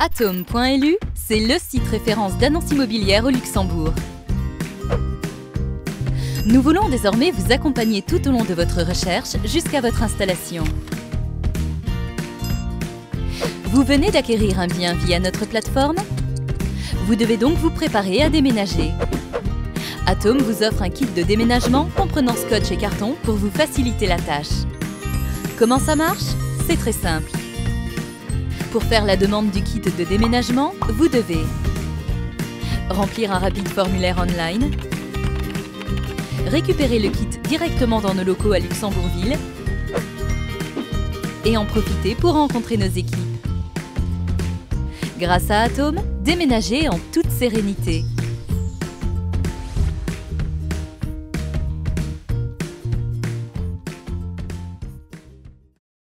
Atome.lu, c'est le site référence d'annonces immobilières au Luxembourg. Nous voulons désormais vous accompagner tout au long de votre recherche jusqu'à votre installation. Vous venez d'acquérir un bien via notre plateforme? Vous devez donc vous préparer à déménager. Atome vous offre un kit de déménagement comprenant scotch et carton pour vous faciliter la tâche. Comment ça marche? C'est très simple. Pour faire la demande du kit de déménagement, vous devez remplir un rapide formulaire online, récupérer le kit directement dans nos locaux à Luxembourgville et en profiter pour rencontrer nos équipes. Grâce à Atome, déménagez en toute sérénité.